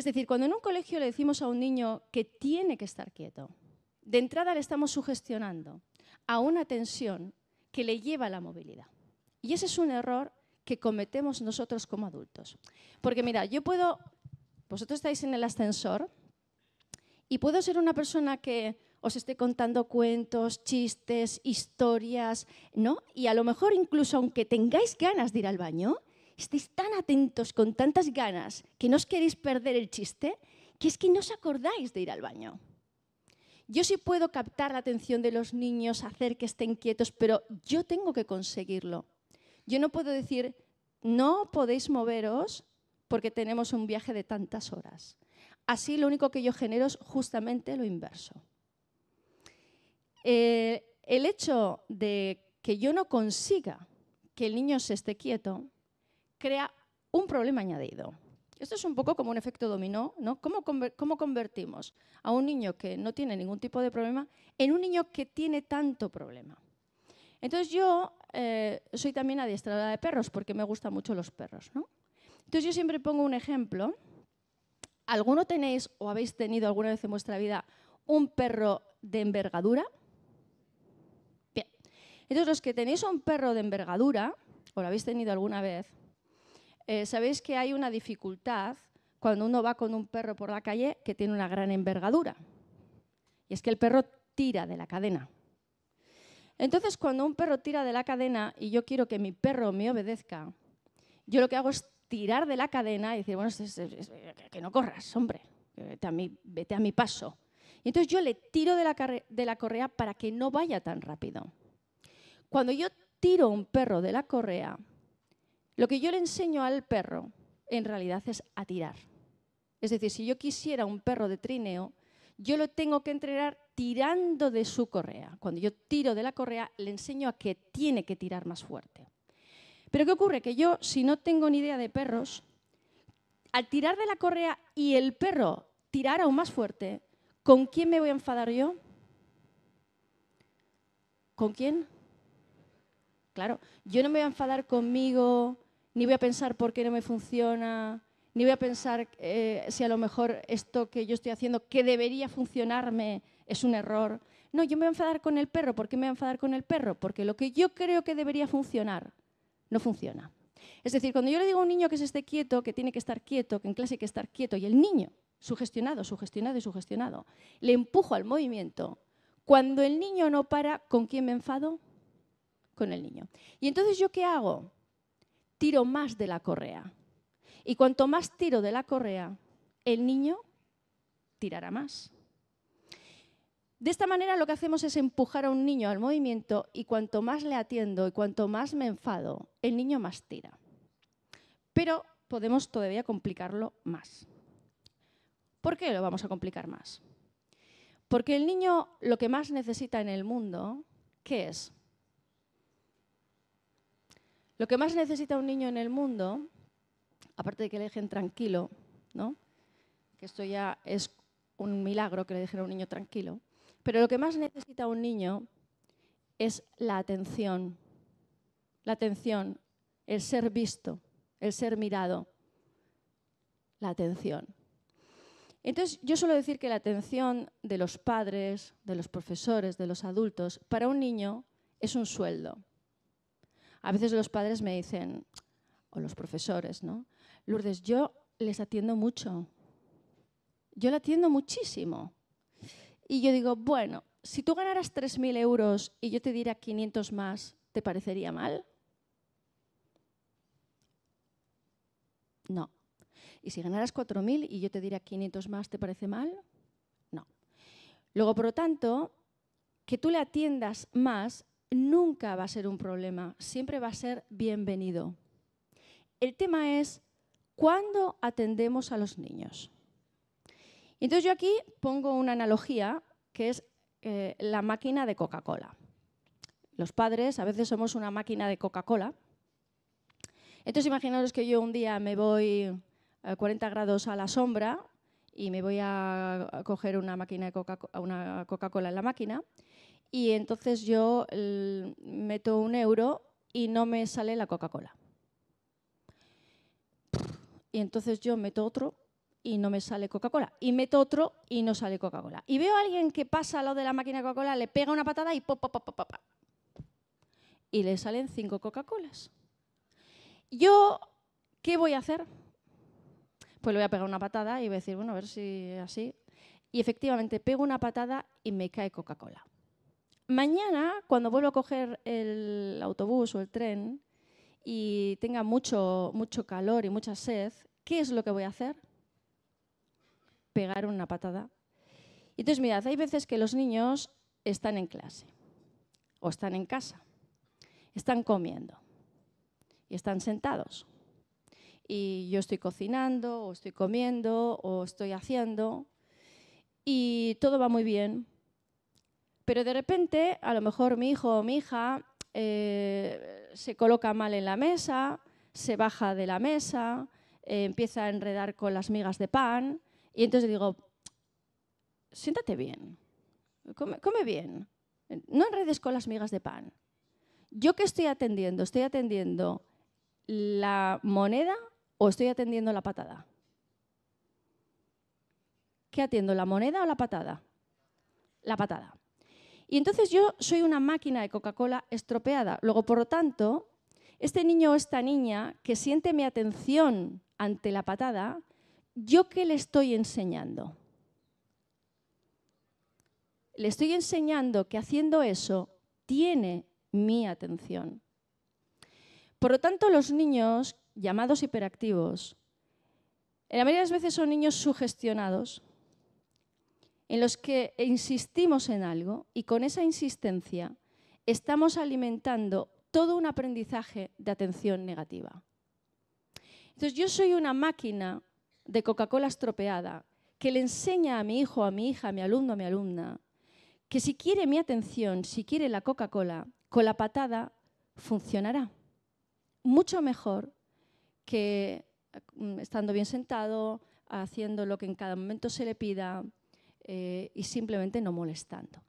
Es decir, cuando en un colegio le decimos a un niño que tiene que estar quieto, de entrada le estamos sugestionando a una tensión que le lleva a la movilidad. Y ese es un error que cometemos nosotros como adultos. Porque mira, yo puedo, vosotros estáis en el ascensor y puedo ser una persona que os esté contando cuentos, chistes, historias, ¿no? Y a lo mejor incluso aunque tengáis ganas de ir al baño, estéis tan atentos con tantas ganas que no os queréis perder el chiste, que es que no os acordáis de ir al baño. Yo sí puedo captar la atención de los niños, hacer que estén quietos, pero yo tengo que conseguirlo. Yo no puedo decir, no podéis moveros porque tenemos un viaje de tantas horas. Así lo único que yo genero es justamente lo inverso. Eh, el hecho de que yo no consiga que el niño se esté quieto crea un problema añadido. Esto es un poco como un efecto dominó, ¿no? ¿Cómo, convertimos a un niño que no tiene ningún tipo de problema en un niño que tiene tanto problema? Entonces yo eh, soy también adiestradora de perros porque me gustan mucho los perros, ¿no? Entonces yo siempre pongo un ejemplo. ¿Alguno tenéis o habéis tenido alguna vez en vuestra vida un perro de envergadura? Bien. Entonces los que tenéis un perro de envergadura, o lo habéis tenido alguna vez, eh, sabéis que hay una dificultad cuando uno va con un perro por la calle que tiene una gran envergadura. Y es que el perro tira de la cadena. Entonces, cuando un perro tira de la cadena y yo quiero que mi perro me obedezca, yo lo que hago es tirar de la cadena y decir, bueno, que no corras, hombre, vete a, mi, vete a mi paso. Y entonces yo le tiro de la, de la correa para que no vaya tan rápido. Cuando yo tiro un perro de la correa, lo que yo le enseño al perro en realidad es a tirar. Es decir, si yo quisiera un perro de trineo, yo lo tengo que entrenar tirando de su correa. Cuando yo tiro de la correa, le enseño a que tiene que tirar más fuerte. Pero ¿qué ocurre? Que yo, si no tengo ni idea de perros, al tirar de la correa y el perro tirar aún más fuerte, ¿con quién me voy a enfadar yo? ¿Con quién? Claro, yo no me voy a enfadar conmigo, ni voy a pensar por qué no me funciona, ni voy a pensar eh, si a lo mejor esto que yo estoy haciendo, que debería funcionarme, es un error. No, yo me voy a enfadar con el perro. ¿Por qué me voy a enfadar con el perro? Porque lo que yo creo que debería funcionar, no funciona. Es decir, cuando yo le digo a un niño que se esté quieto, que tiene que estar quieto, que en clase hay que estar quieto, y el niño, sugestionado, sugestionado y sugestionado, le empujo al movimiento, cuando el niño no para, ¿con quién me enfado? Con el niño. Y entonces, ¿yo qué hago? tiro más de la correa. Y cuanto más tiro de la correa, el niño tirará más. De esta manera lo que hacemos es empujar a un niño al movimiento y cuanto más le atiendo y cuanto más me enfado, el niño más tira. Pero podemos todavía complicarlo más. ¿Por qué lo vamos a complicar más? Porque el niño lo que más necesita en el mundo, ¿qué es? Lo que más necesita un niño en el mundo, aparte de que le dejen tranquilo, ¿no? que esto ya es un milagro que le dejen a un niño tranquilo, pero lo que más necesita un niño es la atención, la atención, el ser visto, el ser mirado, la atención. Entonces, yo suelo decir que la atención de los padres, de los profesores, de los adultos, para un niño es un sueldo. A veces los padres me dicen, o los profesores, ¿no? Lourdes, yo les atiendo mucho. Yo le atiendo muchísimo. Y yo digo, bueno, si tú ganaras 3.000 euros y yo te diera 500 más, ¿te parecería mal? No. ¿Y si ganaras 4.000 y yo te diera 500 más, ¿te parece mal? No. Luego, por lo tanto, que tú le atiendas más nunca va a ser un problema, siempre va a ser bienvenido. El tema es cuándo atendemos a los niños. Entonces yo aquí pongo una analogía que es eh, la máquina de Coca-Cola. Los padres a veces somos una máquina de Coca-Cola. Entonces imaginaros que yo un día me voy a 40 grados a la sombra y me voy a coger una máquina de Coca-Cola en la máquina y entonces yo meto un euro y no me sale la Coca-Cola. Y entonces yo meto otro y no me sale Coca-Cola. Y meto otro y no sale Coca-Cola. Y veo a alguien que pasa al lado de la máquina Coca-Cola, le pega una patada y pop, pop, pop, pop, Y le salen cinco Coca-Colas. Yo, ¿qué voy a hacer? Pues le voy a pegar una patada y voy a decir, bueno, a ver si así. Y efectivamente pego una patada y me cae Coca-Cola. Mañana, cuando vuelvo a coger el autobús o el tren y tenga mucho, mucho calor y mucha sed, ¿qué es lo que voy a hacer? Pegar una patada. Entonces, mirad, hay veces que los niños están en clase o están en casa, están comiendo y están sentados. Y yo estoy cocinando, o estoy comiendo, o estoy haciendo, y todo va muy bien. Pero de repente, a lo mejor mi hijo o mi hija eh, se coloca mal en la mesa, se baja de la mesa, eh, empieza a enredar con las migas de pan, y entonces digo, siéntate bien, come, come bien, no enredes con las migas de pan. ¿Yo qué estoy atendiendo? Estoy atendiendo la moneda o estoy atendiendo la patada. ¿Qué atiendo, la moneda o la patada? La patada. Y entonces yo soy una máquina de Coca-Cola estropeada. Luego, por lo tanto, este niño o esta niña que siente mi atención ante la patada, ¿yo qué le estoy enseñando? Le estoy enseñando que haciendo eso tiene mi atención. Por lo tanto, los niños llamados hiperactivos, en la mayoría de las veces son niños sugestionados, en los que insistimos en algo y con esa insistencia estamos alimentando todo un aprendizaje de atención negativa. Entonces yo soy una máquina de Coca-Cola estropeada que le enseña a mi hijo, a mi hija, a mi alumno, a mi alumna, que si quiere mi atención, si quiere la Coca-Cola, con la patada funcionará. Mucho mejor que mm, estando bien sentado, haciendo lo que en cada momento se le pida, eh, y simplemente no molestando.